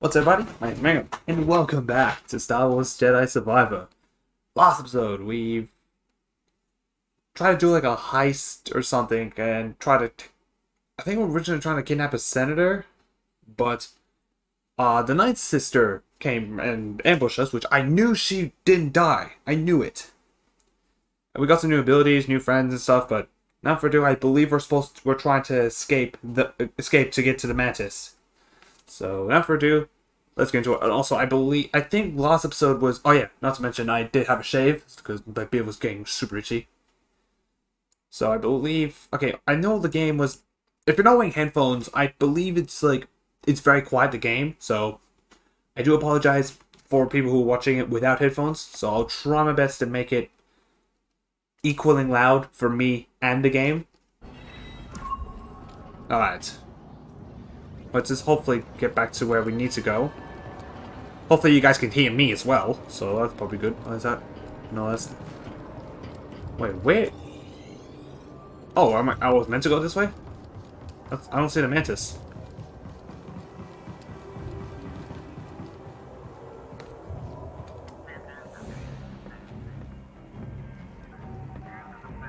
What's up, everybody? My name's Mangrove, and welcome back to Star Wars Jedi Survivor. Last episode, we tried to do like a heist or something and try to. T- I think we were originally trying to kidnap a senator, but uh, the Ninth Sister came and ambushed us, which I knew she didn't die. I knew it. And we got some new abilities, new friends and stuff, but not for ado. I believe we're supposed to, we're trying to escape the escape to get to the Mantis. So without further ado, let's get into it. And also, I believe I think last episode was oh yeah, not to mention I did have a shave because my beard was getting super itchy. So I believe okay, I know the game was. If you're not wearing headphones, I believe it's like it's very quiet the game. So I do apologize for people who are watching it without headphones. So I'll try my best to make it equaling loud for me and the game. Alright. Let's just hopefully get back to where we need to go. Hopefully you guys can hear me as well, so that's probably good. What is that? No, that's... Wait, where? Oh, am I, I was meant to go this way? That's, I don't see the mantis.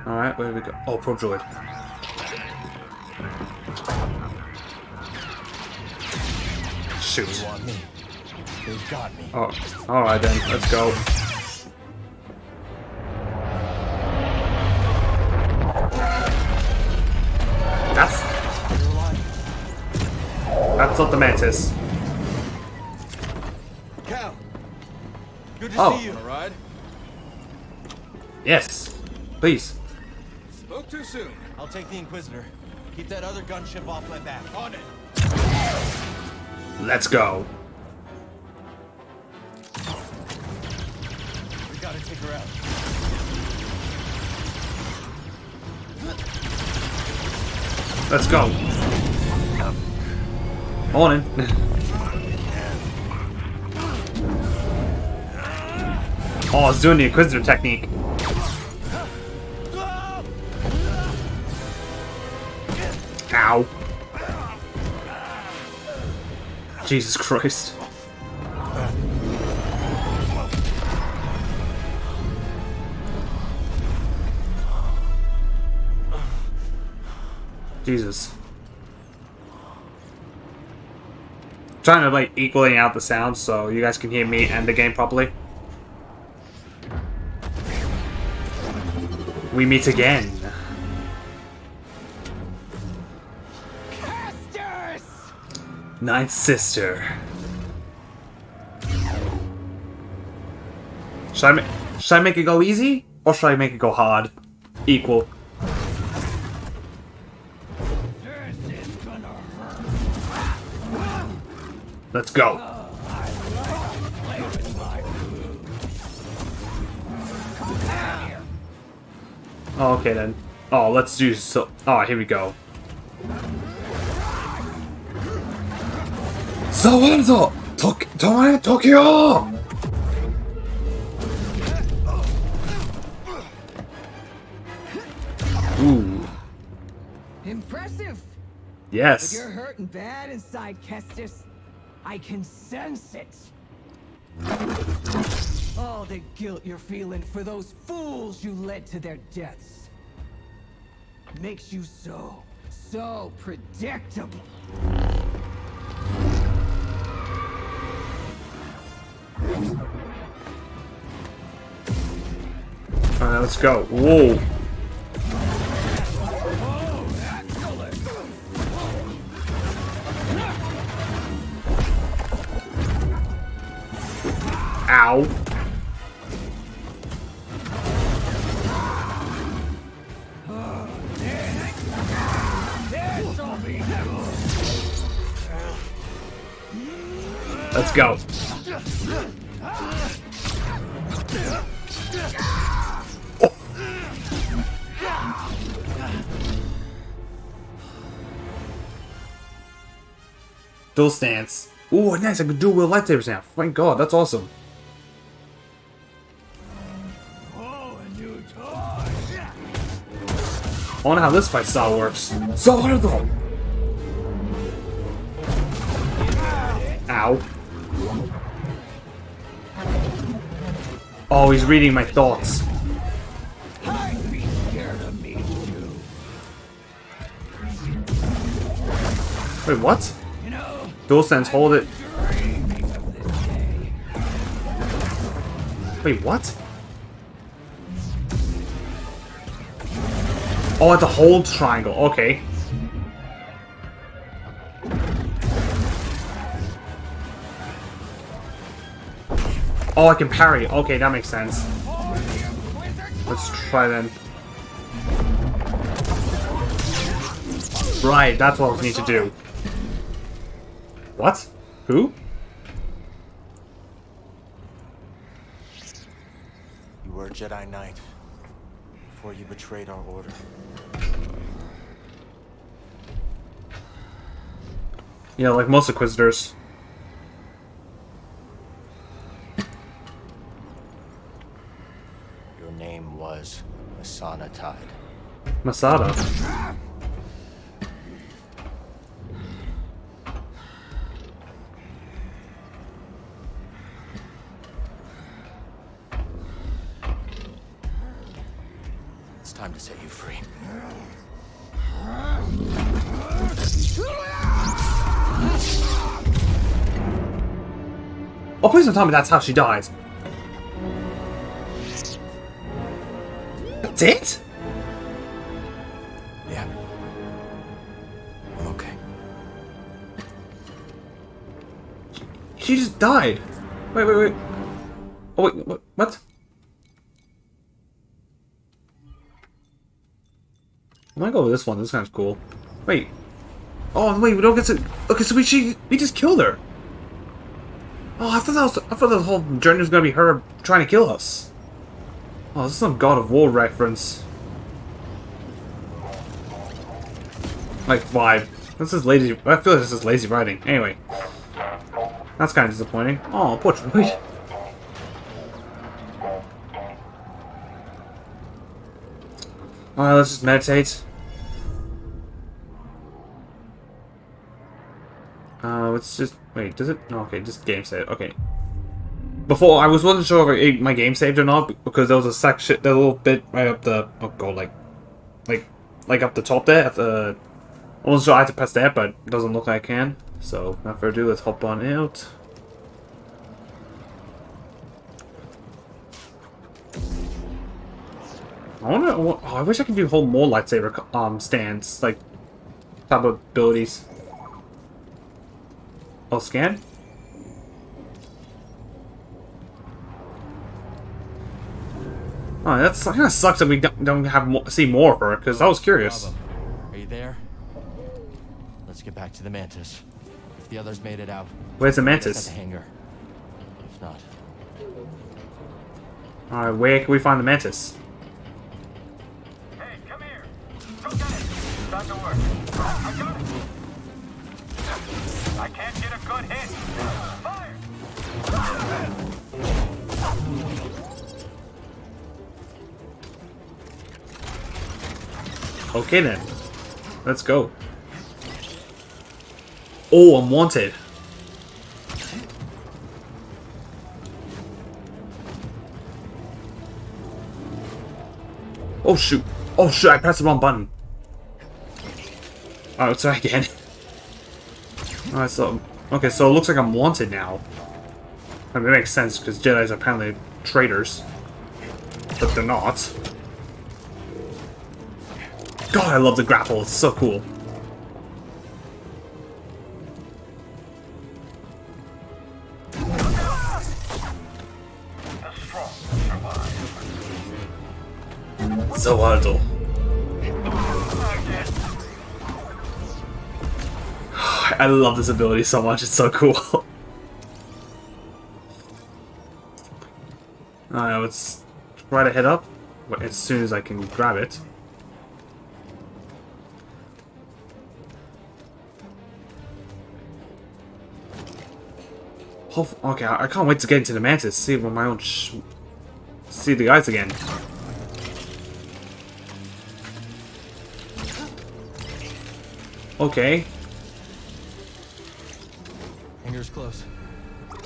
Alright, where do we go? Oh, Probe Droid. Shoot. They want me. They've got me. Oh, alright then, let's go. That's that's not the mantis. Cal. Good to Oh. see you. All right. Yes. Please. Spoke too soon. I'll take the Inquisitor. Keep that other gunship off my back. On it. Let's go. We gotta take her out. Let's go. Morning. oh, it's doing the Inquisitor technique. Jesus Christ. Jesus. Trying to like equaling out the sounds so you guys can hear me and the game properly. We meet again. Ninth sister. Should I, ma- should I make it go easy? Or should I make it go hard? Equal. Let's go. Okay then. Oh, let's do so. Oh, here we go. 触るぞと止まれ時を Ooh, Impressive! yes. You're hurting bad inside, Kestis. I can sense it. All the guilt you're feeling for those fools you led to their deaths makes you so, so predictable. Alright, let's go. Whoa. Ow. Let's go. Dual stance. Ooh, nice. I can dual wield lightsabers now. Thank God. That's awesome. I wonder how this fight style works. So what are them? Ow. Oh, he's reading my thoughts. Wait, what? Dual sense, hold it. Wait, what? Oh, it's a hold triangle. Okay. Oh, I can parry. Okay, that makes sense. Let's try then. Right, that's what we need to do. What? Who? You were a Jedi Knight before you betrayed our order. Yeah, like most Inquisitors. Your name was Masana Tide. Masada. Don't tell me that's how she dies. That's it? Yeah. I'm okay. She just died. Wait, wait, wait. Oh, wait, what? what? I'm gonna go with this one. This sounds cool. Wait. Oh, wait, we don't get to... Okay, so we, she, we just killed her. Oh, I thought that was... I thought the whole journey was gonna be her trying to kill us. Oh, this is some God of War reference. Like, vibe. This is lazy... I feel like this is lazy writing. Anyway. That's kind of disappointing. Oh, poor Droid. Alright, let's just meditate. Wait, does it... No, okay, just game save. Okay. Before, I was wasn't sure if my game saved or not, because there was a section, a little bit right up the... Oh, god, like... Like, like up the top there, at the... I wasn't sure I had to press that, but it doesn't look like I can. So, without further ado, let's hop on out. I wonder. Oh, I wish I could do whole more lightsaber um stands, like type of abilities. Oh, scan. Oh, that's kind of sucks that we don't, don't have more, see more of her because I was curious. Bravo. Are you there? Let's get back to the Mantis. If the others made it out, Where's the mantis? At the hangar. If not, All right, where can we find the mantis? Hey, come here. Go get it. Start to work. Okay then, let's go. Oh, I'm wanted. Oh shoot! Oh shoot! I pressed the wrong button. Oh, try again. Alright, so okay, so it looks like I'm wanted now. I mean, it makes sense because Jedi's apparently traitors, but they're not. God, I love the grapple. It's so cool. The. So idle. I love this ability so much. It's so cool. Alright, uh, let's try to head up as soon as I can grab it. Okay, I can't wait to get into the mantis, see my own see the guys again. Okay. Hangar's close.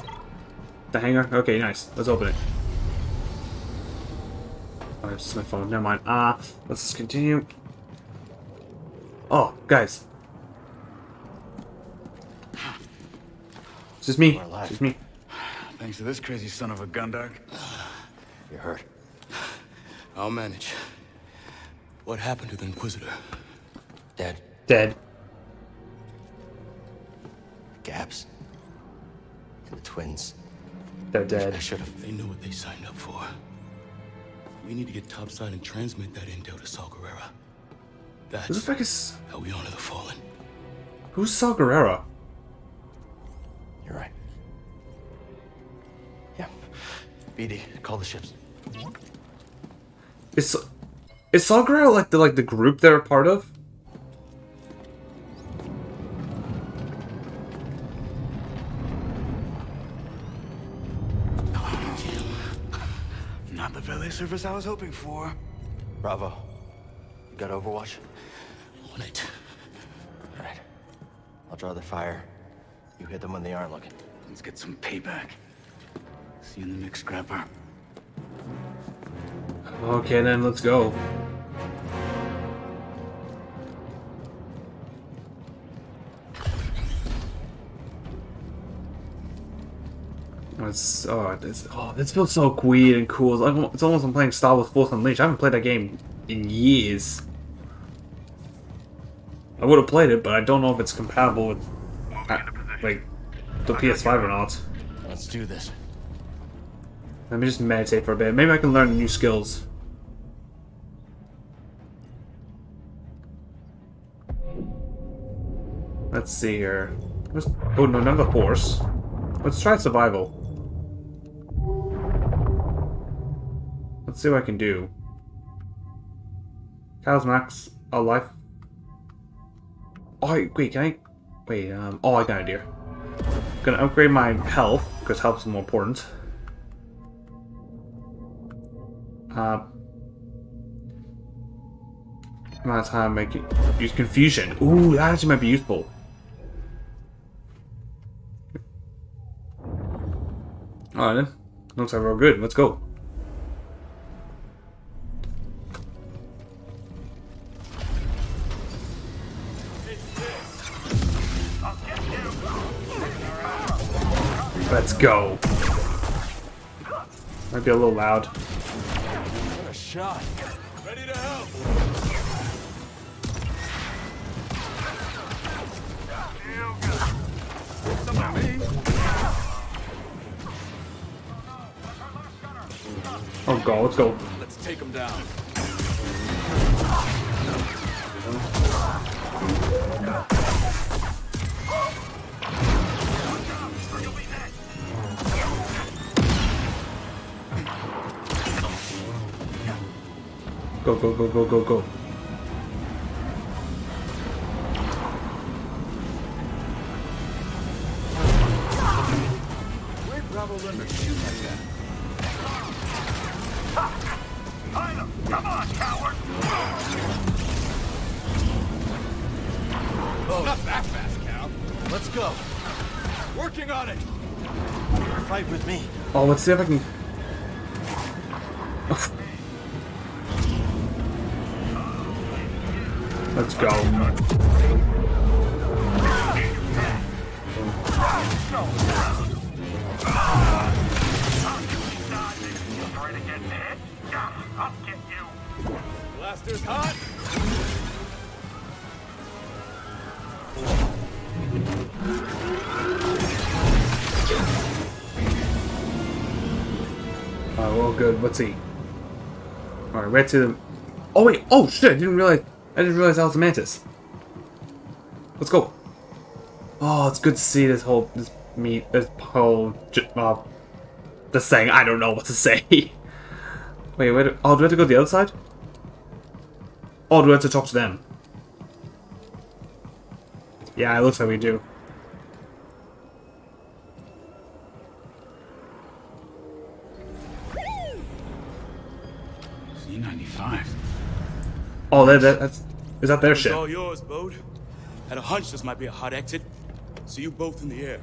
the hangar? Okay, nice. Let's open it. Oh, it's just my phone. Never mind. Uh, let's just continue. Oh, guys. It's just me. We're. It's just me. Thanks to this crazy son of a Gundark. You're hurt. I'll manage. What happened to the Inquisitor? Dead. Dead. Twins. They're dead. I dead. should have. They know what they signed up for. We need to get topside and transmit that intel to Saw Gerrera. Who the fuck is... how we honor the fallen. Who's Saw Gerrera? You're right. Yeah. BD, call the ships. Is... Is Saw Gerrera like the, like the group they're a part of? Service I was hoping for. Bravo. You got Overwatch? On it. All right. I'll draw their fire. You hit them when they aren't looking. Let's get some payback. See you in the next scrapper. Okay, then let's go. It's, oh, this, oh, this feels so weird and cool. It's, like, it's almost like I'm playing Star Wars Force Unleashed. I haven't played that game in years. I would have played it, but I don't know if it's compatible with, uh, like, the PS5 or not. Let's do this. Let me just meditate for a bit. Maybe I can learn new skills. Let's see here. Let's, oh no, another horse. Let's try survival. Let's see what I can do. Cows max a life. Oh wait, can I? Wait, um. Oh, I got an idea. I'm Gonna upgrade my health because health is more important. Uh, amount of time make it use confusion. Ooh, that actually might be useful. Alright then. Looks like we're all good. Let's go. Go. Might be a little loud. A shot. Ready to help! Oh god, let's go. Let's take him down. Working on it! Fight with me. Oh, let's see if I can. Get you. Blaster's hot! Alright, well, good. Let's see. Alright, right to the. Oh wait! Oh shit! I didn't realize. I didn't realize that was a mantis. Let's go. Oh, it's good to see this whole this meet this whole uh, this thing. I don't know what to say. wait, wait. Oh, do I have to go to the other side? Oh, do I have to talk to them? Yeah, it looks like we do. Oh, that, that that's is that their It's ship? all yours, Bode. Had a hunch this might be a hot exit. See you both in the air.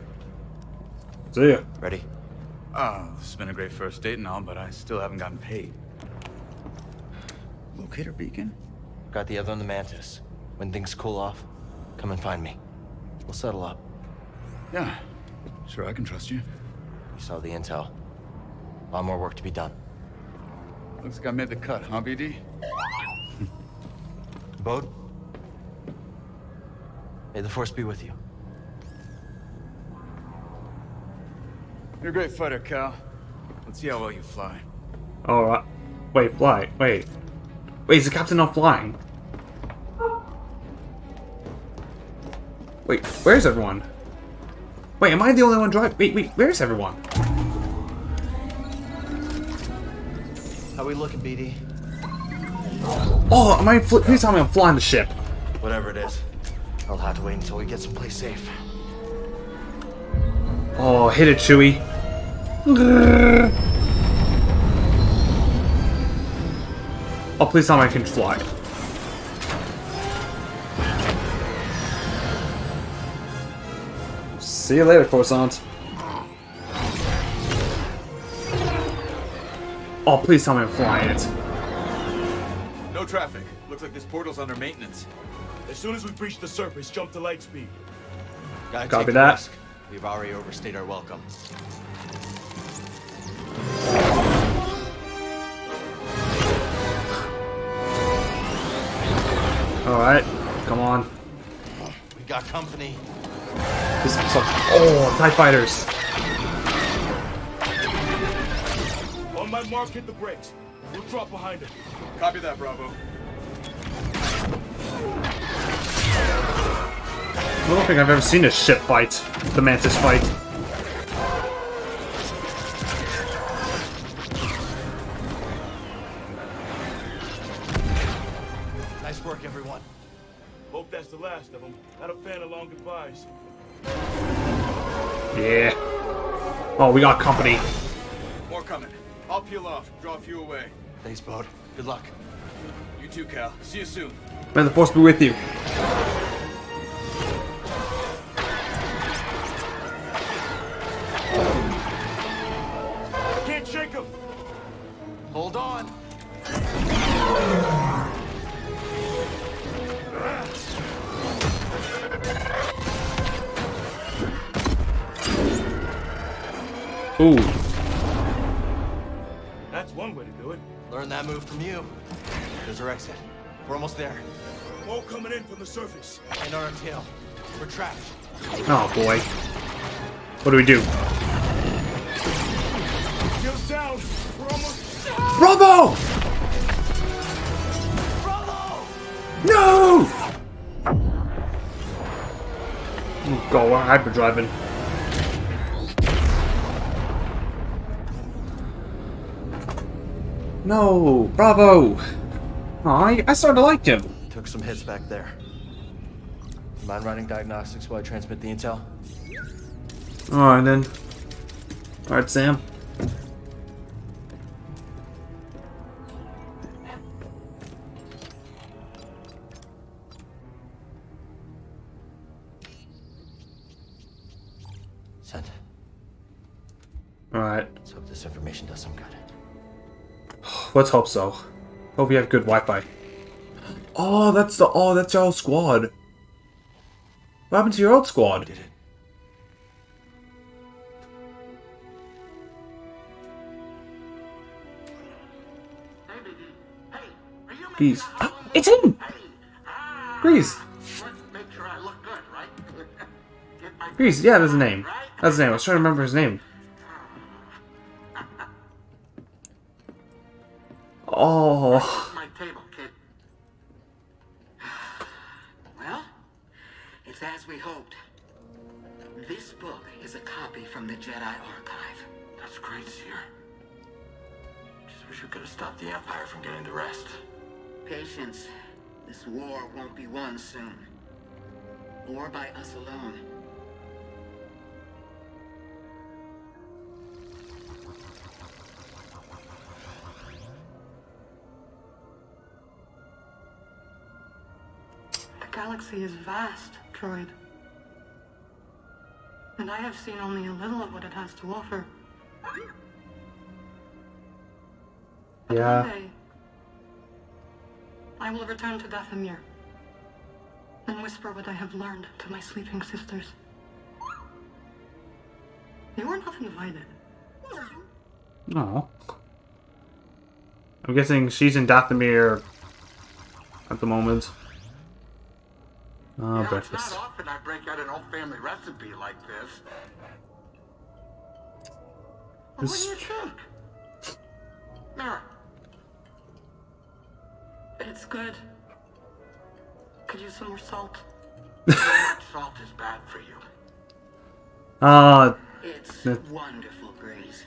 See ya. Ready? Ah, oh, this has been a great first date and all, but I still haven't gotten paid. Locator beacon? Got the other on the Mantis. When things cool off, come and find me. We'll settle up. Yeah, sure, I can trust you. You saw the intel. A lot more work to be done. Looks like I made the cut, huh, BD? Bode? May the Force be with you. You're a great fighter, Cal. Let's see how well you fly. Alright. Wait, fly. Wait. Wait, is the captain not flying? Wait, where's everyone? Wait, am I the only one driving? Wait, wait, where's everyone? How are we looking, BD? Oh, am I? Please tell me I'm flying the ship. Whatever it is. I'll have to wait until we get someplace safe. Oh, hit it, Chewie. Oh, please tell me I can fly. See you later, Coruscant. Oh, please tell me I'm flying it. No traffic. Looks like this portal's under maintenance. As soon as we breach the surface, jump to light speed. Gotta Copy that. risk. We've already overstayed our welcome. Alright, come on. We got company. This is so Oh, TIE fighters. On my mark, hit the brakes. We'll drop behind him. Copy that, Bravo. I don't think I've ever seen a ship fight. The Mantis fight. Nice work, everyone. Hope that's the last of them. Not a fan of long goodbyes. Yeah. Oh, we got company. More coming. I'll peel off, draw a few away. Thanks, Bode. Good luck. You too, Cal. See you soon. May the force be with you. Can't shake him! Hold on. Ooh. From you. There's our exit. We're almost there. More coming in from the surface. And on our tail. We're trapped. Oh boy. What do we do? Shields down. We're almost. Bravo! No! Oh, God, we're hyperdriving. No, Bravo! Aw, I, I started to like him. Took some hits back there. Mind running diagnostics while I transmit the intel? Alright then. Alright, Sam. Let's hope so. Hope we have good Wi-Fi. Oh, that's the oh, that's your old squad. What happened to your old squad? Did it? Hey, BD. Hey, are you Please. making It's him! Hey, ah, Greez. Let's make sure I look good, right? Get my Greez, yeah, that's his name. That's his name. I was trying to remember his name. Oh, my table, kid. Well, it's as we hoped. This book is a copy from the Jedi Archive. That's great, Cere. Just wish we could have stopped the Empire from getting the rest. Patience. This war won't be won soon. Or by us alone. Galaxy is vast, Droid. And I have seen only a little of what it has to offer. Yeah. One day, I will return to Dathomir and whisper what I have learned to my sleeping sisters. You were not invited. Oh. I'm guessing she's in Dathomir at the moment. Oh, you know, breakfast. It's not often I break out an old family recipe like this. Well, what do you think? Mara, It's good. Could use some more salt. too much salt is bad for you. Ah, It's Yeah. wonderful, Greez.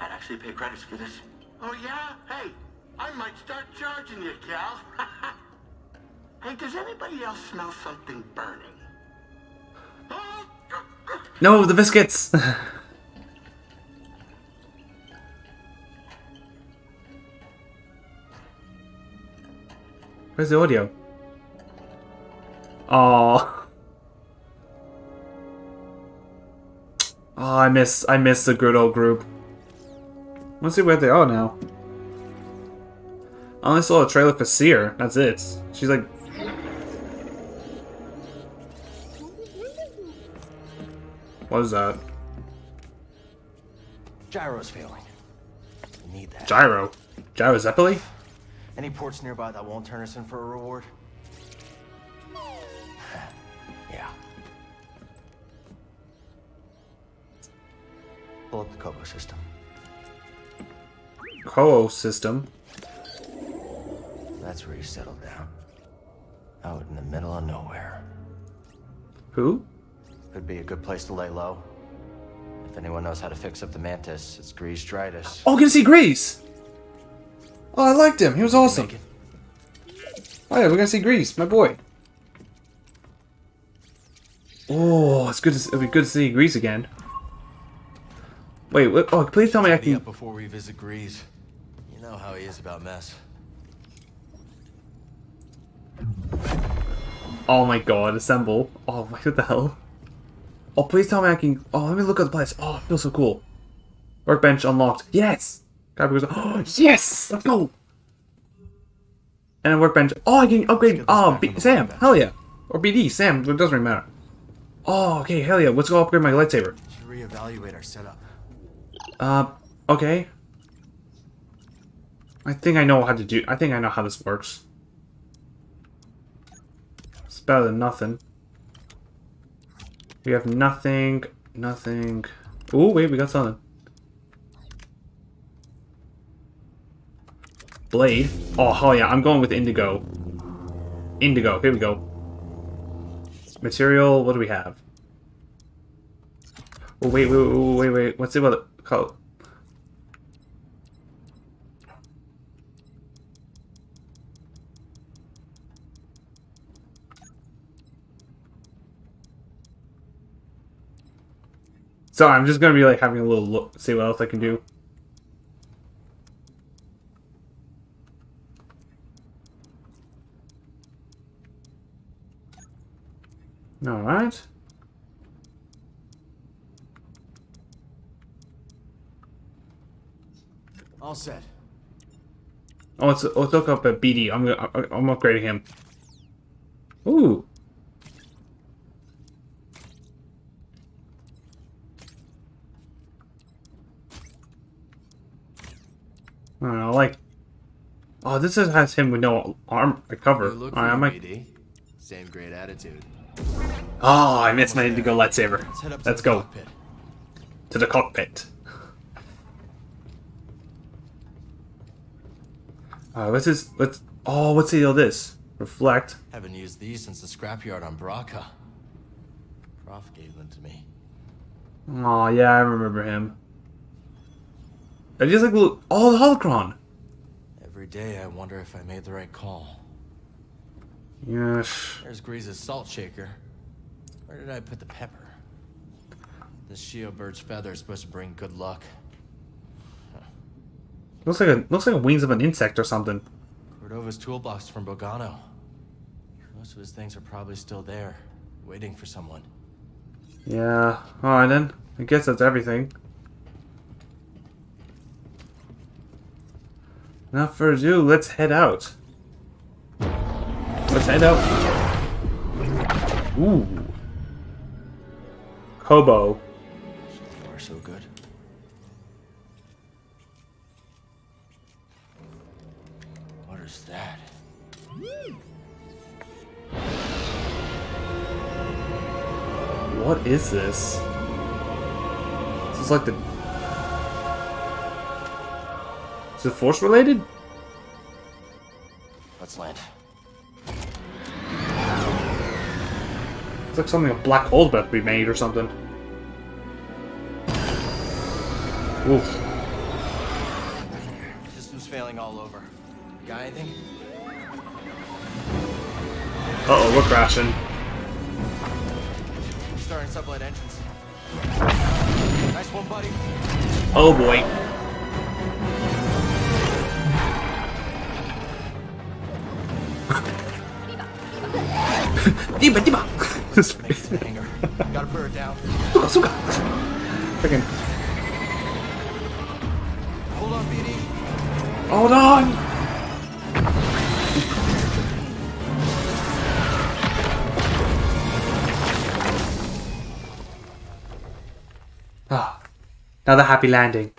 I'd actually pay credits for this. Oh, yeah? Hey, I might start charging you, Cal. does anybody else smell something burning? no, the biscuits! Where's the audio? Oh. Oh, I miss I miss the good old group. Let's see where they are now. I only saw a trailer for Cere. That's it. She's like. What is that? Gyro's failing. We need that. Gyro. Gyro Zeppeli? Any ports nearby that won't turn us in for a reward? yeah. Pull up the Koboh system. Koho system. That's where you settled down. Out in the middle of nowhere. Who? Could be a good place to lay low. If anyone knows how to fix up the mantis, it's Greez Dritus. Oh, gonna see Greez! Oh, I liked him. He was awesome. Make. Oh yeah, we're gonna see Greez, my boy. Oh, it's good. To, it'll be good to see Greez again. Wait, what, oh, please tell me I Tidy can. up before we visit Greez. You know how he is about mess. Oh my god, assemble. Oh, what the hell? Oh, please tell me I can. Oh, let me look at the place. Oh, it feels so cool. Workbench unlocked. Yes! God, goes, oh, yes! Let's go! And a workbench. Oh, I can upgrade. Oh, B- Sam. workbench. Hell yeah. Or BD. Sam. It doesn't really matter. Oh, okay. Hell yeah. Let's go upgrade my lightsaber. Should reevaluate our setup. Uh, okay. I think I know how to do. I think I know how this works. It's better than nothing. We have nothing, nothing. Oh wait, we got something. Blade. Oh hell yeah! I'm going with indigo. Indigo. Here we go. Material. What do we have? Oh wait, wait, wait, wait, wait. What's the color? So I'm just gonna be like having a little look, see what else I can do. All right. All set. Oh, let's let's look up at BD. I'm I'm upgrading him. Ooh. I don't know, like. Oh, this is, has him with no arm cover. New look Alright, I might. Same great attitude. Oh, I missed my indigo lightsaber. Let's head up to Let's go cockpit. to the cockpit. Uh, what's this? Let's. Oh, what's the deal? This reflect. Haven't used these since the scrapyard on Bracca. Prof gave them to me. Oh yeah, I remember him. I just like little. Oh, the holocron. Every day I wonder if I made the right call. Yes. There's Greez's salt shaker. Where did I put the pepper? This Shio bird's feather is supposed to bring good luck. Looks like a looks like wings of an insect or something. Cordova's toolbox from Bogano. Most of his things are probably still there, waiting for someone. Yeah. All right then. I guess that's everything. Without for ado, let's head out. Let's head out. Ooh. Koboh. So far, so good. What is that? What is this? This is like the. It force related? Let's land. It's like something a black hole's about to be made or something. Oof. System's failing all over. Got anything? Uh oh, we're crashing. Starting sublet entrance. Nice one, buddy. Oh boy. Diba, diba! This Makes the hangar. Gotta burn it down. Suka, suka! Freaking. Hold on, BD. Hold on! Ah, another happy landing.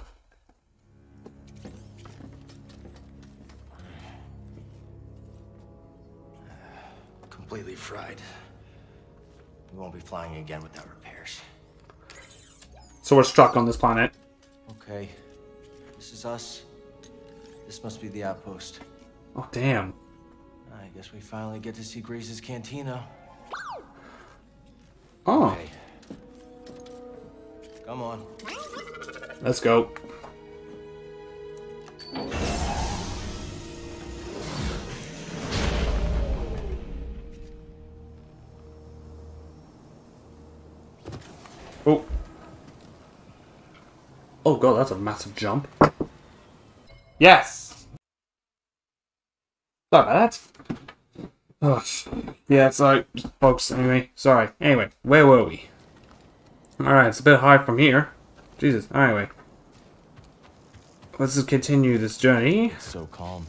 So we're stuck on this planet. Okay. This is us. This must be the outpost. Oh, damn. I guess we finally get to see Greez's cantina. Oh, Okay. Come on. let's go. Oh. Oh god, that's a massive jump. Yes! Sorry about that. Ugh. Yeah, sorry, folks. Anyway, sorry. Anyway, where were we? Alright, it's a bit high from here. Jesus. Anyway. Let's just continue this journey. It's so calm.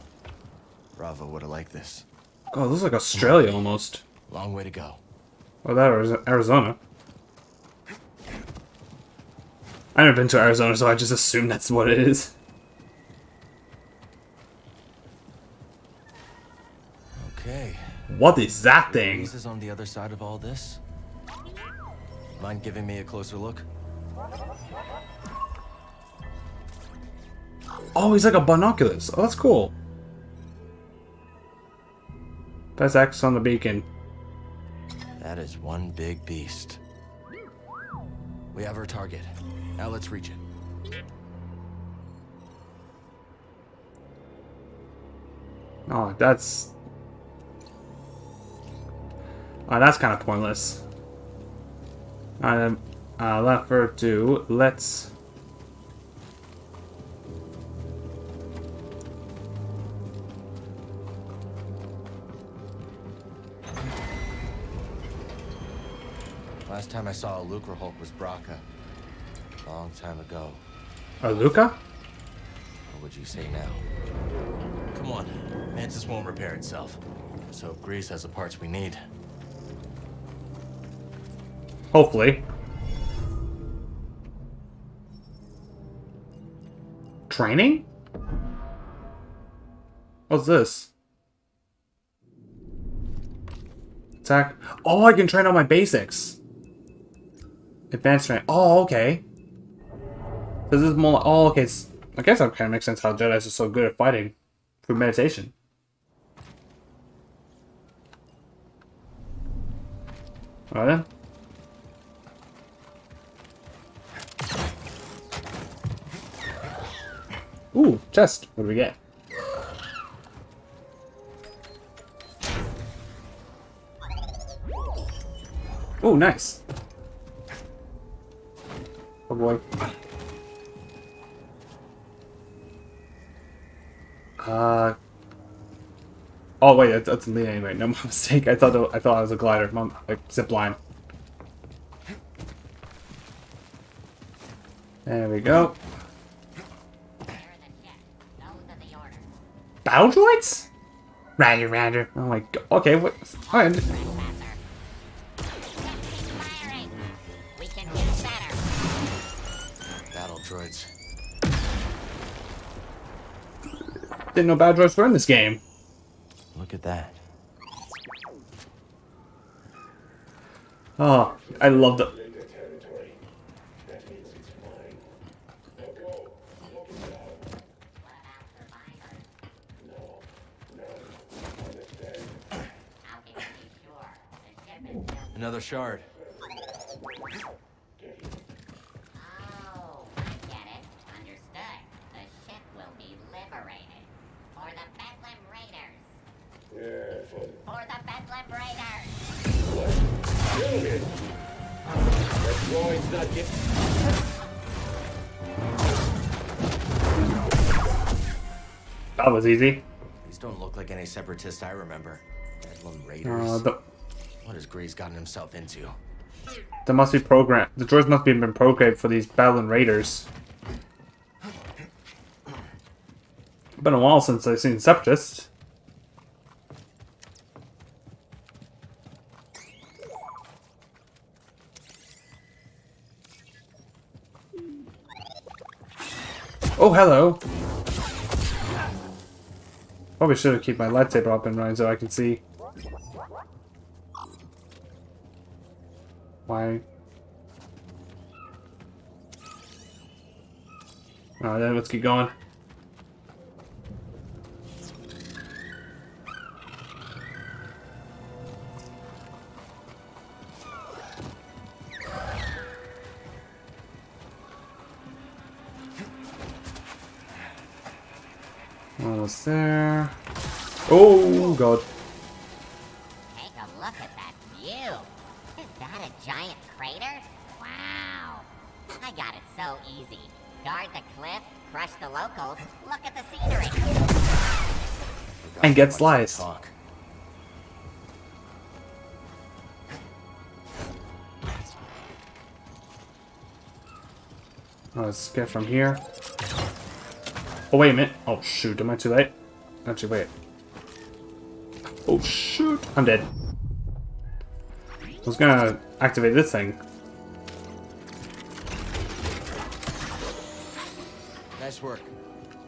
Bravo would have liked this. God, this looks like Australia almost. Long way to go. Oh, that was Arizona. I've never been to Arizona, so I just assume that's what it is. Okay. What is that thing? Greez is on the other side of all this. Mind giving me a closer look? Oh, he's like a binoculars. Oh, that's cool. That's X on the beacon. That is one big beast. We have our target. Now let's reach it. Oh, that's... Oh, that's kind of pointless. Alright, uh, left for two. Let's... Last time I saw a Lucrehulk was Bracca. Long time ago. Uh, Luca? What would you say now? Come on. Mantis won't repair itself. Let's hope has the parts we need. Hopefully. Training? What's this? Attack. Oh, I can train on my basics. Advanced train. Oh, okay. This is more. Oh, okay. I guess that kind of makes sense how Jedi's are so good at fighting through meditation. Alright then. Ooh, chest. What do we get? Ooh, nice. Oh boy. Uh. Oh wait, that's, that's me anyway. No, my mistake. I thought it- I thought I was a glider, my, like zip line. There we go. Battle droids? Rander, Rander. Oh my god. Okay, what? Didn't know battle droids were in this game. Look at that. Oh, I love the. Another shard. Oh, I get it. Understood. The ship will be liberated. For the Bedlam Raiders. For the Bedlam Raiders. That was easy. These don't look like any separatists I remember. Bedlam Raiders. Uh, the, What has Greez gotten himself into? there must be program. The droids must be been programmed for these Bedlam Raiders. Been a while since I've seen Separatists. Oh, hello. Probably should have kept my lightsaber up and running so I can see. Why? Alright then, let's keep going. Almost there. Oh god. Take a look at that view. Is that a giant crater? Wow. I got it so easy. Guard the cliff, crush the locals, look at the scenery. And get sliced. Oh, let's get from here. Oh, wait a minute. Oh, shoot. Am I too late? Actually, wait. Oh, shoot. I'm dead. I was gonna activate this thing. Nice work.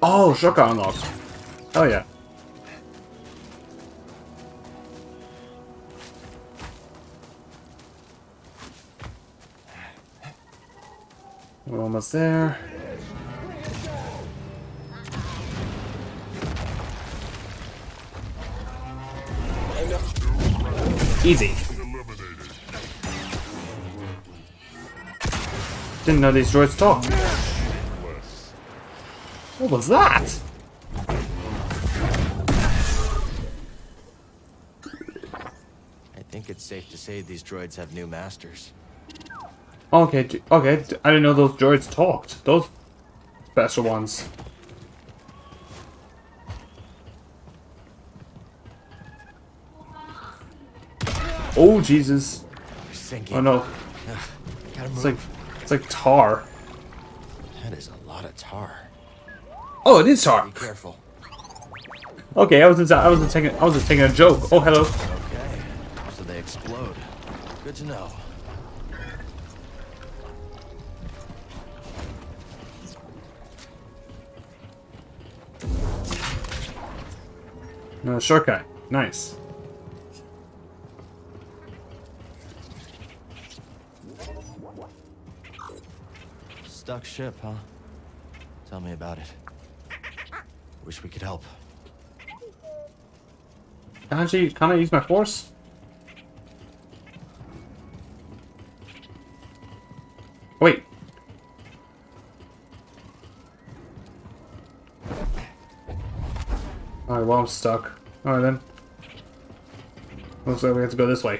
Oh, shotgun unlocked. Oh, yeah. We're almost there. Easy. Didn't know these droids talk. What was that? I think it's safe to say these droids have new masters. Okay, okay. I didn't know those droids talked. Those special ones. Oh Jesus! Oh no! It's like it's like tar. That is a lot of tar. Oh, it is tar. Be careful. Okay, I was I was taking I was just taking a joke. Oh hello. Okay. So they explode. Good to know. No shortcut. Nice. Stuck ship, huh? Tell me about it. Wish we could help. Can't you can't I use my force? Wait. Alright, well I'm stuck. Alright then. Looks like we have to go this way.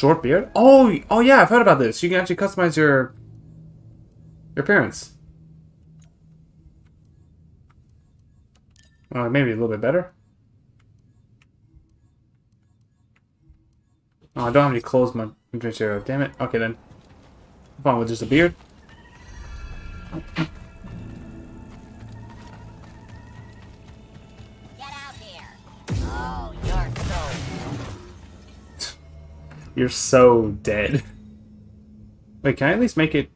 short beard? Oh, oh yeah, I've heard about this. You can actually customize your your appearance. Well, maybe a little bit better. Oh, I don't have any clothes my inventory. Damn it. Okay then. I'm fine with just a beard. You're so dead. Wait, can I at least make it...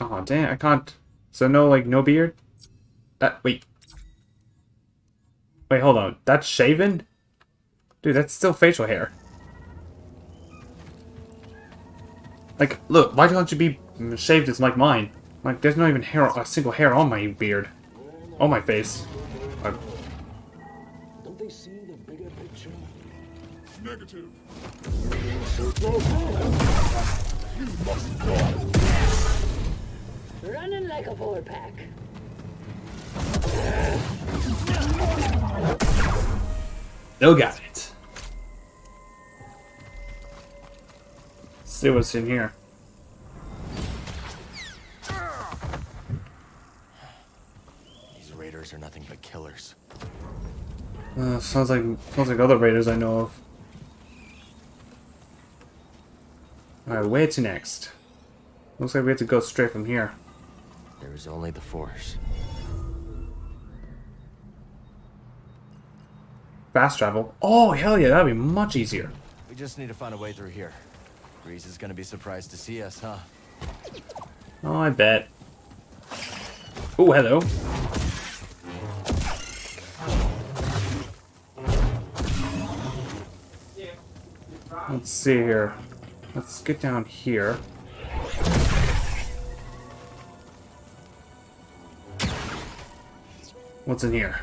Oh, damn, I can't... So no, like, no beard? That, wait. Wait, hold on. That's shaven? Dude, that's still facial hair. Like, look, why don't you be shaved as like mine? Like, there's not even hair, a single hair on my beard. On my face. Running like a four pack. Still got it. Let's see what's in here. These raiders are nothing but killers. Uh, sounds like sounds like other raiders I know of. Alright, where to next? Looks like we have to go straight from here. There is only the Force. Fast travel. Oh, hell yeah, that'd be much easier. We just need to find a way through here. Greez is gonna be surprised to see us, huh? Oh, I bet. Oh, hello. Let's see here. Let's get down here. What's in here?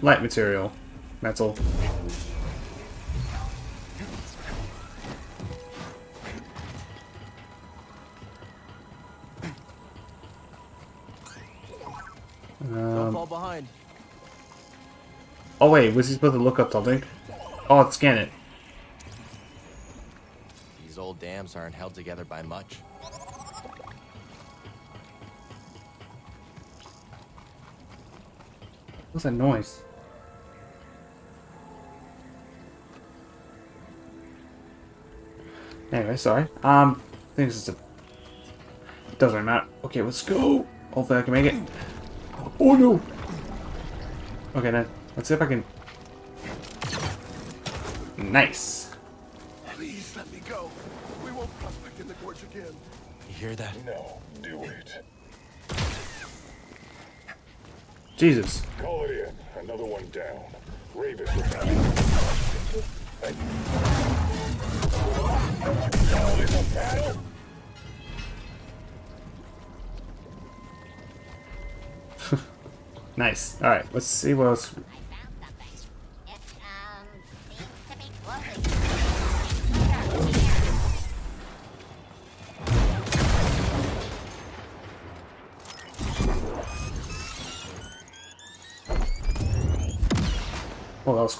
Light material. Metal. Don't Um, fall behind. oh wait, was he supposed to look up something? Oh, let's scan it. Old dams aren't held together by much. What's that noise? Anyway, sorry. Um, I think this is a... Doesn't matter. Okay, let's go! Hopefully I can make it. Oh no! Okay then, let's see if I can... Nice! You hear that? No, do it. Jesus. Call it in. Another one down. Raven was having. Thank you. Call it a battle. Nice. Alright, let's see what else...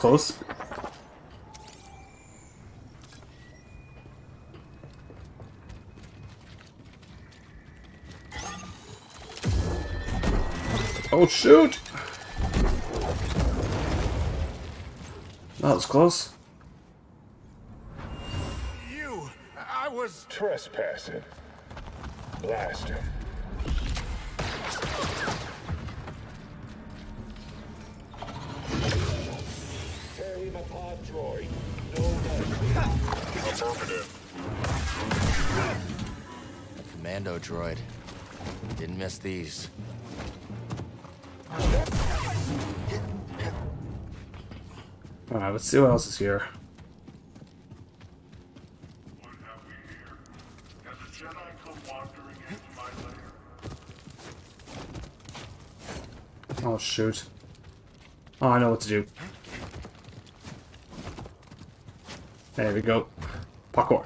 close. Oh shoot! That was close. You. I was trespassing. Blast him. My pod droid. No mercy. Affirmative. Commando droid. Didn't miss these. Alright, let's see what else is here. What have we here? Has a Jedi come wandering into my lair? Oh shoot. Oh, I know what to do. There we go. Parkour.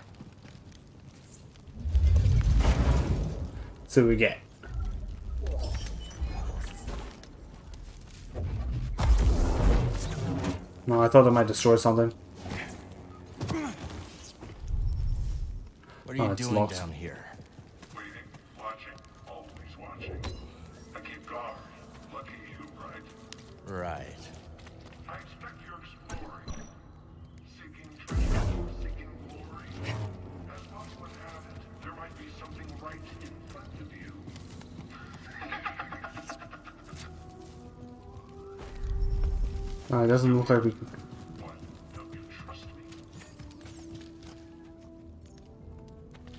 So we get. No, I thought I might destroy something. What are Oh, you it's doing locked. down here? It doesn't look we.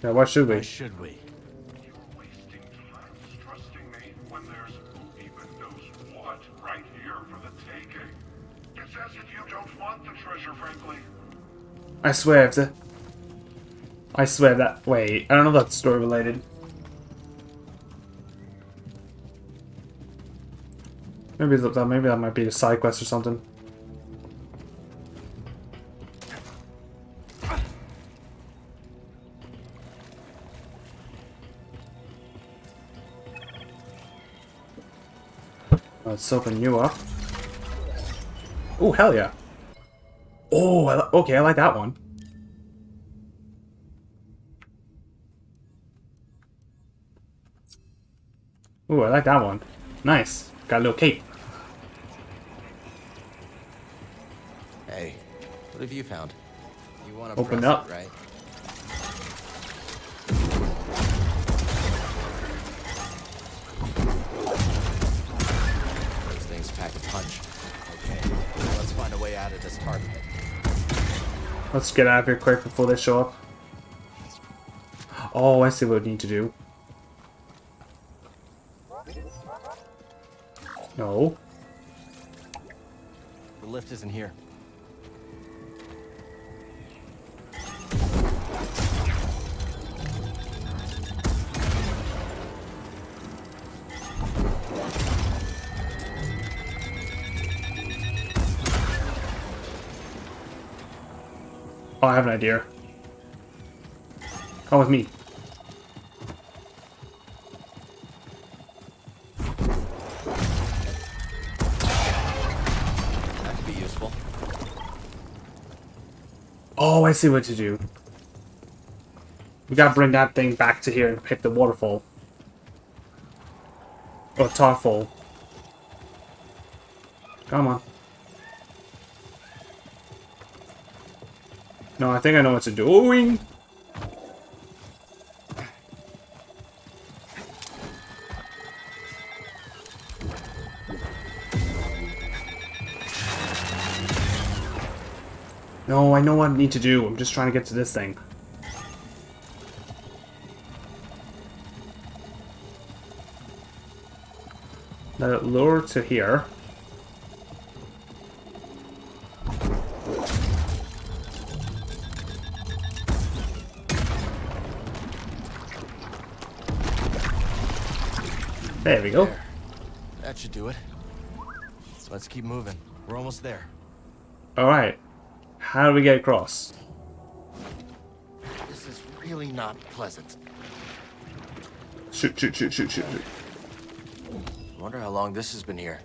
Yeah, why should we? Why should we? Trusting me when there's who even knows what right here for the taking. It's as if you don't want the treasure, frankly. I swear if the... I swear that... Wait, I don't know if that's story related. Maybe that maybe that might be a side quest or something. Let's open you up. Oh, hell yeah. Oh, I okay, I like that one. Oh, I like that one. Nice. Got a little cape. Hey, what have you found? You want to Open up. it, right? Find a way out of this. Let's get out of here quick before they show up. Oh, I see what we need to do. Come with me. That could be useful. Oh, I see what to do. We gotta bring that thing back to here and hit the waterfall. Or tarfall. Come on. No, I think I know what to doing. No, I know what I need to do. I'm just trying to get to this thing. Let it lure to here. There we go. There. That should do it. So let's keep moving. We're almost there. Alright. How do we get across? This is really not pleasant. Shoot, shoot, shoot, shoot, shoot, shoot. Wonder how long this has been here.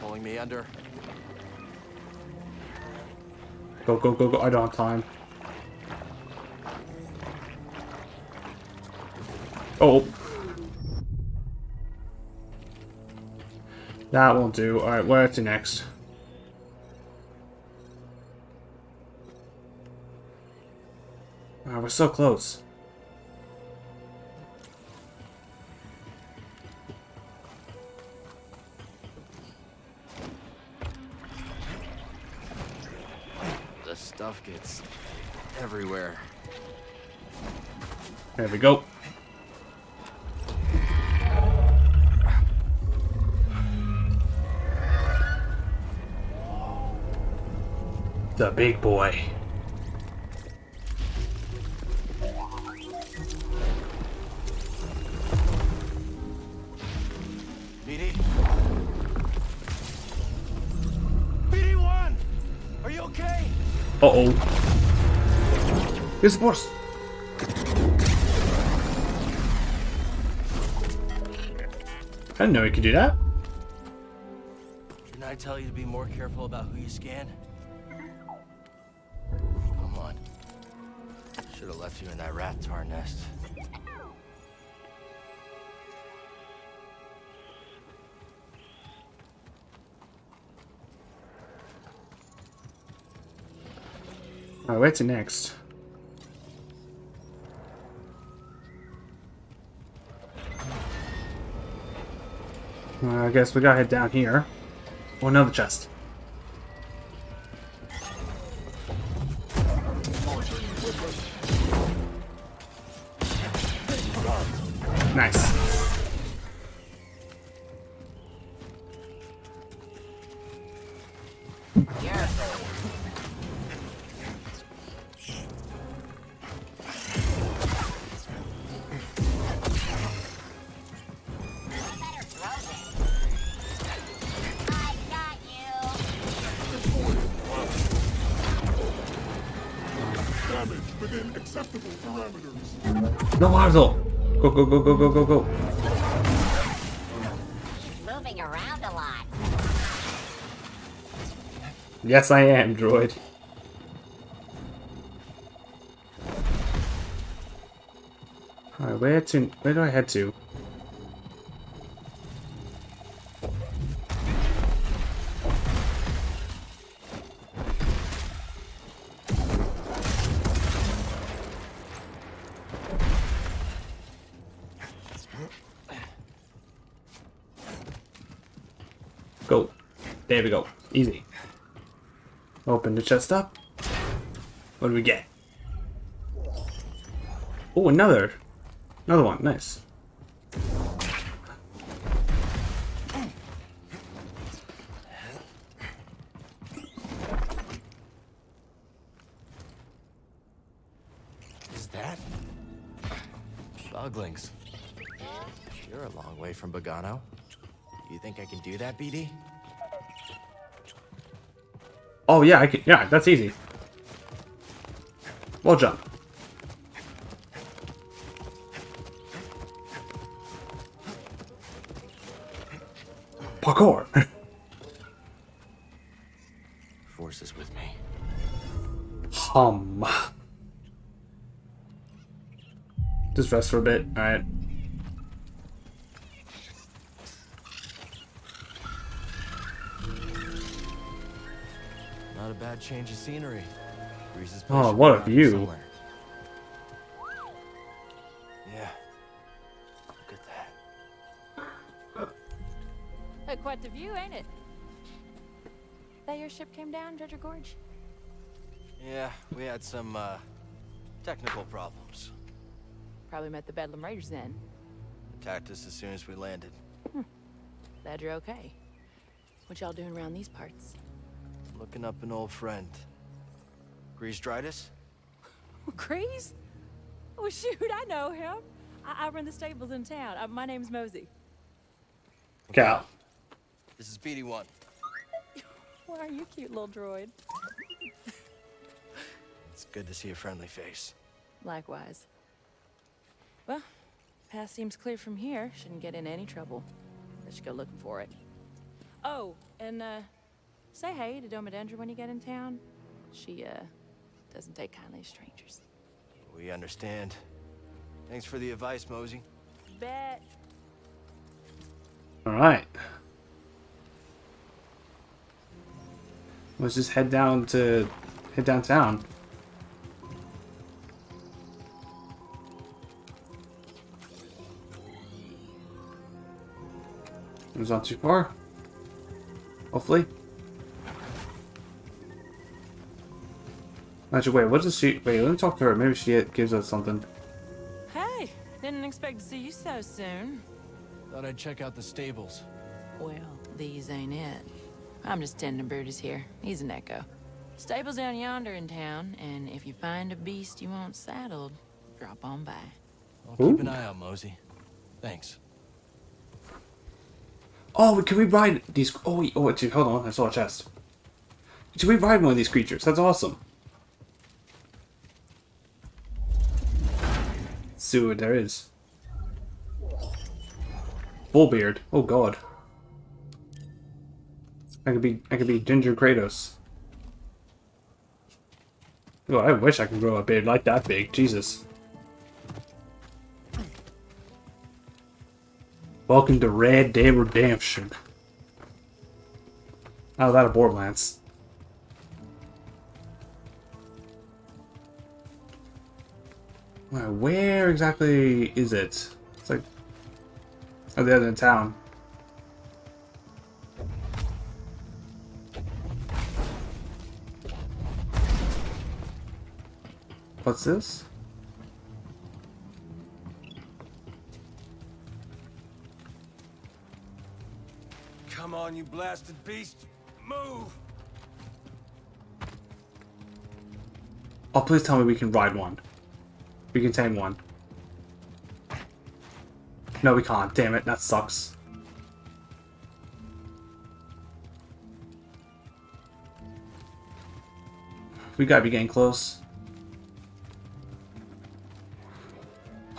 Pulling me under. Go, go, go, go. I don't have time. Oh. That won't do. Alright, where to next? Ah, we're so close. The stuff gets everywhere. There we go. The big boy. BD? BD1! Are you okay? Uh-oh. Here's the force. I didn't know you could do that. Didn't I tell you to be more careful about who you scan? Should have left you in that rat tar nest. Oh, where to next? I guess we gotta head down here. Oh, another chest. Go, go, go, go, go, go. Moving around a lot. Yes, I am, droid. Alright, where to where do I head to? There we go. Easy. Open the chest up. What do we get? Oh, another. Another one. Nice. Is that? Boglings. You're a long way from Bogano. You think I can do that, BD? Oh yeah, I can. Yeah, that's easy. Well jump. Parkour. Force is with me. Hum. Just rest for a bit. All right. Not a bad change of scenery. Greez's Oh, what a view. somewhere. Yeah. Look at that. Quite the view, ain't it? That your ship came down, Dredger Gorge? Yeah, we had some, uh, technical problems. Probably met the Bedlam Raiders then. Attacked us as soon as we landed. Glad you're okay. What y'all doing around these parts? Looking up an old friend. Greez Dritus? Greez? Oh, shoot, I know him. I, I run the stables in town. Uh, my name's Mosey. Cal. This is BD1. Why are you cute little droid? It's good to see a friendly face. Likewise. Well, path seems clear from here. Shouldn't get in any trouble. Let's go looking for it. Oh, and uh, say hey to Doma Dendra when you get in town. She uh doesn't take kindly to strangers. We understand. Thanks for the advice, Mosey. Bet. All right. Let's just head down to head downtown. It was not too far. Hopefully. Actually, wait, what does she... Wait, let me talk to her. Maybe she gives us something. Hey, didn't expect to see you so soon. Thought I'd check out the stables. Well, these ain't it. I'm just tending to Brutus here. He's an echo. Stable's down yonder in town, and if you find a beast you want saddled, drop on by. I'll keep an eye out, Mosey. Thanks. Oh, can we ride these? Oh, wait, oh, wait, hold on. I saw a chest. Can we ride one of these creatures? That's awesome. See what there is. Bullbeard. Oh god. I could be I could be Ginger Kratos. Oh, I wish I could grow a beard like that big. Jesus. Welcome to Red Dead Redemption. Oh, that a Borderlands. Where exactly is it? It's like oh, the other town. What's this? Come on, you blasted beast. Move! Oh, please tell me we can ride one. We can tame one. No, we can't. Damn it, that sucks. We gotta be getting close.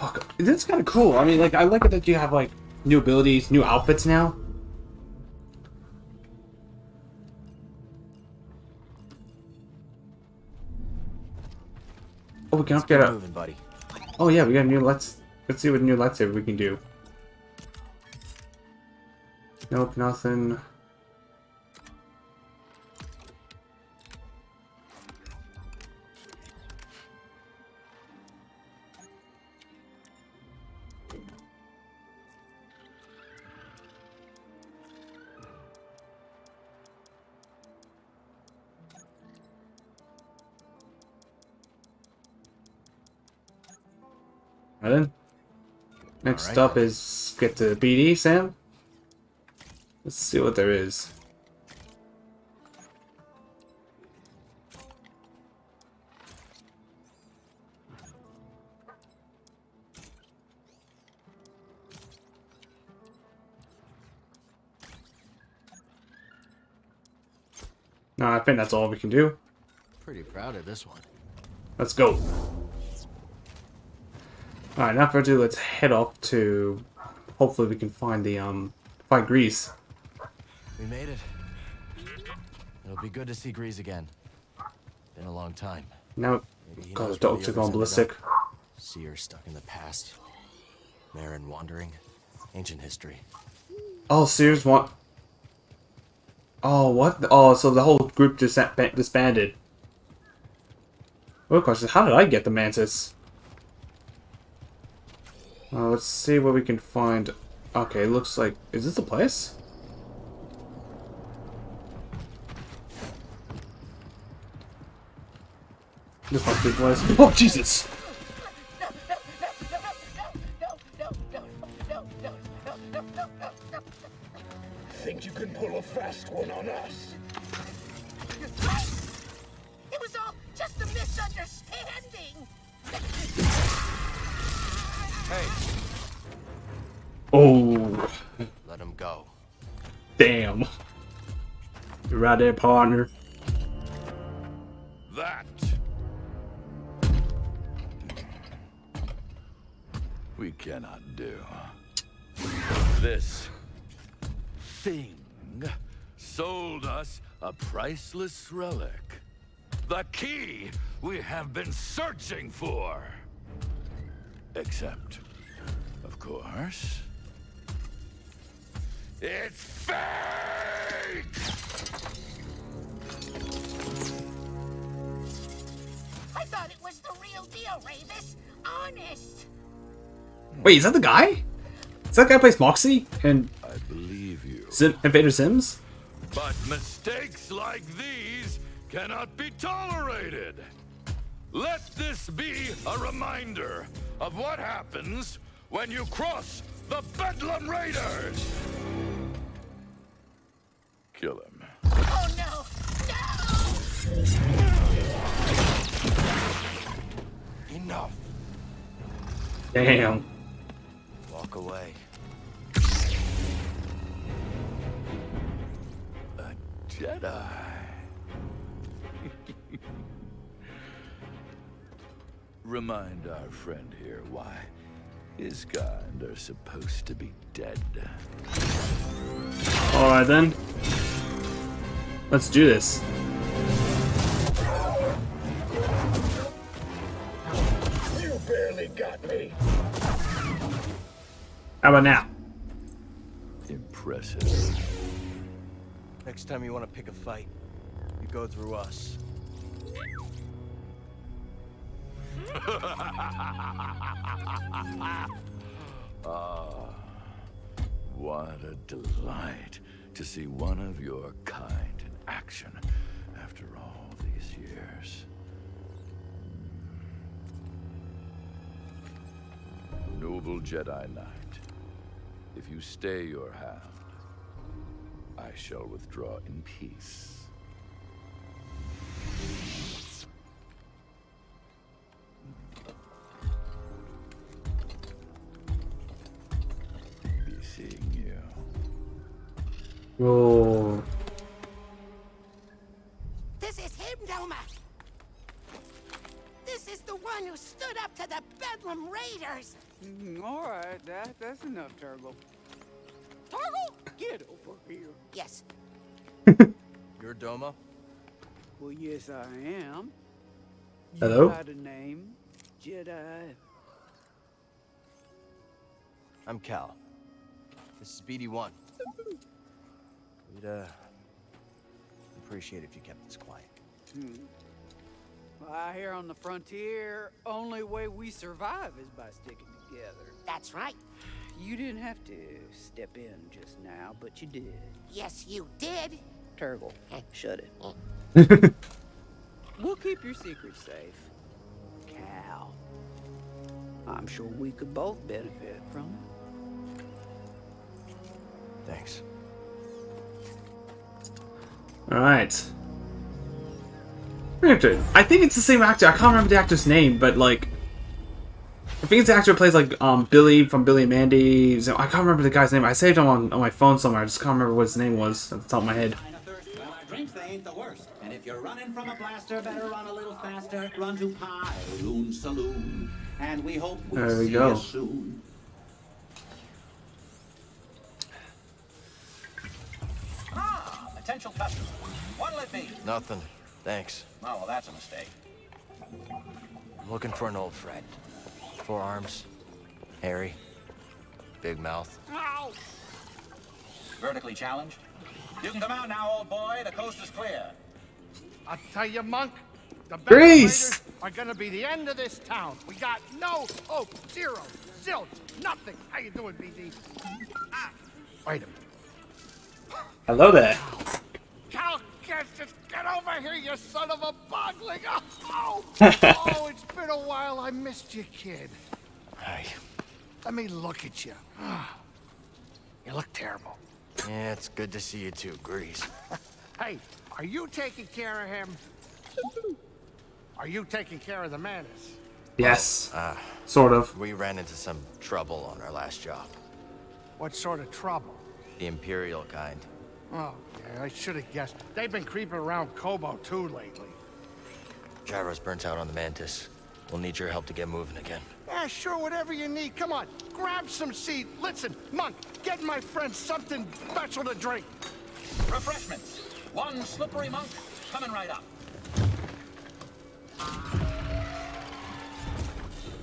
Oh, God. This is kind of cool. I mean, like, I like it that you have, like, new abilities, new outfits now. Can upgrade get a... moving, buddy. Oh yeah, we got a new let's let's see what new lightsaber we can do. Nope, nothing. Next Alright up is get to BD, Sam. Let's see what there is. No, I think that's all we can do. Pretty proud of this one. Let's go. Alright, now for ado, let's head off to... Hopefully we can find the, um... Find Greez. We made it. It'll be good to see Greez again. Been a long time. Now, God, the dogs are going ballistic. Cere stuck in the past. Merrin wandering. Ancient history. Oh, Sears want... Oh, what? Oh, so the whole group just disbanded. Real question, how did I get the Mantis? Uh, let's see what we can find. Okay, looks like... Is this the place? This must be the place. Oh, Jesus! Think you can pull a fast one on us? Damn. You're right there, partner. That. We cannot do. This thing sold us a priceless relic. The key we have been searching for. Except, of course, it's fake! I thought it was the real deal, Rayvis. Honest. Wait, is that the guy? Is that guy who plays Moxie and I believe you. Sim Invader Sims? But mistakes like these cannot be tolerated. Let this be a reminder of what happens when you cross the Bedlam Raiders. Kill him. Oh no! Enough. Damn. Walk away. A Jedi. Remind our friend here why his kind are supposed to be dead. Alright then. Let's do this. You barely got me. How about now? Impressive. Next time you want to pick a fight, you go through us. ah, what a delight to see one of your kind in action after all these years. Noble Jedi Knight, if you stay your hand, I shall withdraw in peace. Be seeing you. Oh. One who stood up to the Bedlam Raiders. Mm, all right, that, that's enough, Turgle. Turgle, get over here. Yes. You're Doma? Well, yes, I am. You Hello? got a name, Jedi. I'm Cal. This is BD-1. We'd, uh... appreciate if you kept this quiet. Hmm. Well, here on the frontier, only way we survive is by sticking together. That's right. You didn't have to step in just now, but you did. Yes, you did. Turgle, shut it. We'll keep your secrets safe. Cal. I'm sure we could both benefit from it. Thanks. Alright. Actor. I think it's the same actor. I can't remember the actor's name, but like I think it's the actor who plays like um Billy from Billy and Mandy. So I can't remember the guy's name. I saved him on, on my phone somewhere. I just can't remember what his name was at the top of my head. Well, our drinks, they ain't the worst. And if you're running from a blaster, better run a little faster. Run to Pyloon Saloon. And we hope we'll There we see go. you soon. Ah, potential customer. What'll it be? Nothing. Thanks. Oh, well, that's a mistake. I'm looking for an old friend. Four arms. Hairy. Big mouth. Ow! Vertically challenged. You can come out now, old boy. The coast is clear. I tell you, Monk, the best Greez! raiders are gonna be the end of this town. We got no hope, zero, zilch, nothing. How you doing, BD? Ah, wait a minute. Hello there. Cal, get, just get over here, you son of a bogling! Oh, oh, it's been a while. I missed you, kid. Hey. Let me look at you. You look terrible. Yeah, it's good to see you too, Greez. Hey, are you taking care of him? Are you taking care of the Mantis? Yes. Uh, Sort of. We ran into some trouble on our last job. What sort of trouble? The Imperial kind. Oh, yeah, I should have guessed. They've been creeping around Koboh too lately. Gyro's burnt out on the Mantis. We'll need your help to get moving again. Yeah, sure, whatever you need. Come on, grab some seat. Listen, Monk, get my friend something special to drink. Refreshments. One slippery monk coming right up.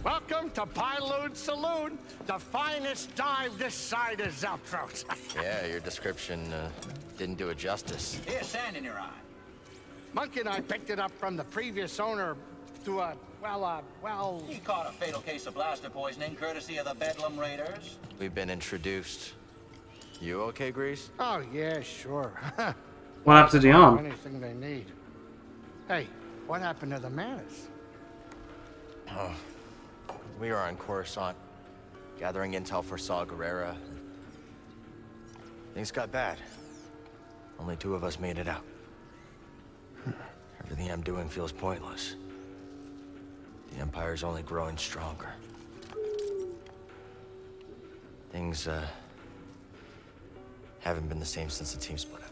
Welcome to Pyloon Saloon, the finest dive this side of Zeltros. Yeah, your description uh, didn't do it justice. Here's sand in your eye. Monkey and I picked it up from the previous owner to a, well, uh, well... He caught a fatal case of blaster poisoning courtesy of the Bedlam Raiders. We've been introduced. You okay, Greez? Oh, yeah, sure. What happened to the arm? Anything they need. Hey, what happened to the Mantis? Oh, we were on Coruscant, gathering intel for Saw Gerrera. Things got bad. Only two of us made it out. Everything I'm doing feels pointless. The Empire's only growing stronger. Things, uh, haven't been the same since the team split up.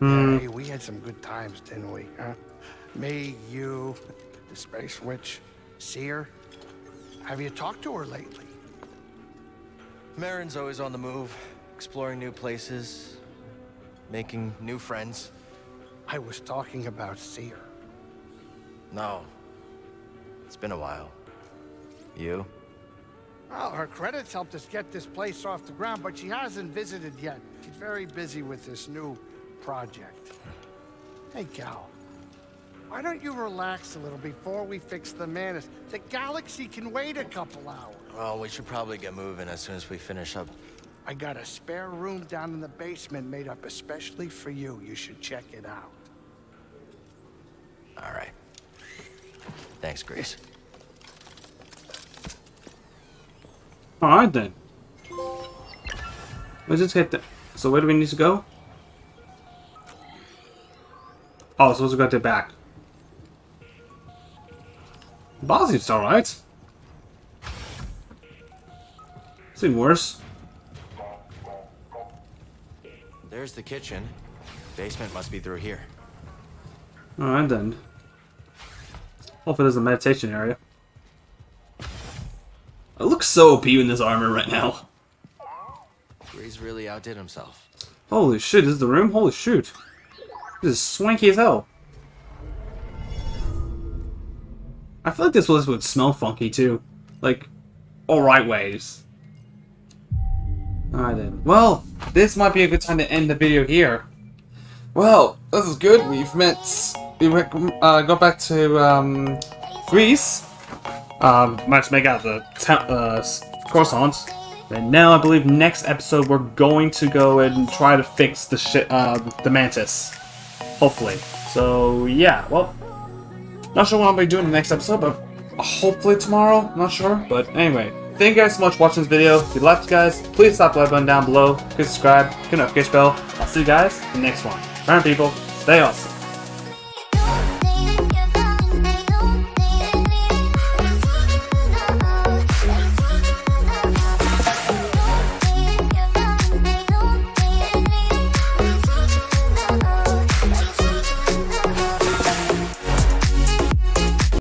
Hey, we had some good times, didn't we? Huh? Me, you, the Space Witch, Cere. Have you talked to her lately? Merrin's always on the move, exploring new places, making new friends. I was talking about Cere. No. It's been a while. You? Well, her credits helped us get this place off the ground, but she hasn't visited yet. She's very busy with this new project. Hey, Cal. Why don't you relax a little before we fix the Mantis? The galaxy can wait a couple hours. Well, we should probably get moving as soon as we finish up. I got a spare room down in the basement made up especially for you. You should check it out. All right. Thanks, Greez. Alright then. Let's just hit the... So where do we need to go? Oh, so let's go to the back. Boss alright. Seems worse. There's the kitchen. Basement must be through here. Alright then. Hopefully there's a meditation area. I look so OP in this armor right now. Greez really outdid himself. Holy shit, this is the room? Holy shoot. This is swanky as hell. I feel like this place would smell funky too. Like, alright ways. Alright then. Well, this might be a good time to end the video here. Well, this is good. We've met... We went, uh, got back to, um, Greez. Um, managed to make out the uh, croissant. And now I believe next episode we're going to go and try to fix the shit, uh, the mantis. Hopefully. So, yeah, well, not sure what I'll be doing in the next episode, but hopefully tomorrow, I'm not sure. But anyway, thank you guys so much for watching this video. If you liked it, guys, please slap the like button down below, please subscribe, hit the notification bell. I'll see you guys in the next one. Remember people, stay awesome.